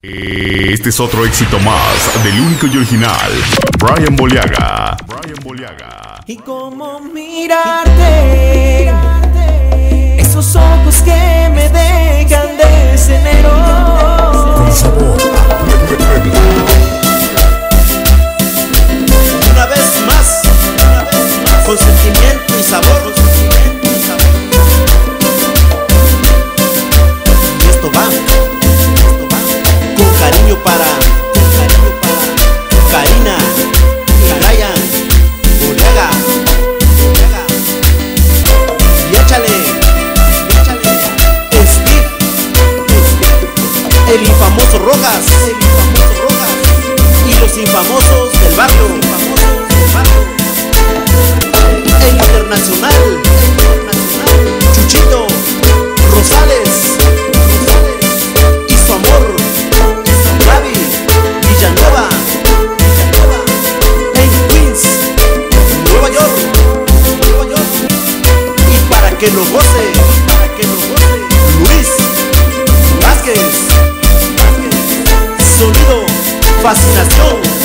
Este es otro éxito más del único y original, Brian Boliaga. Brian Boliaga. Y cómo mirarte, infamosos del barrio. El internacional, Chuchito Rosales y su amor, Gaby Villanueva, en Queens, Nueva York, Nueva York. Y para que lo goce, para que Luis Vázquez. sonido, fascinación.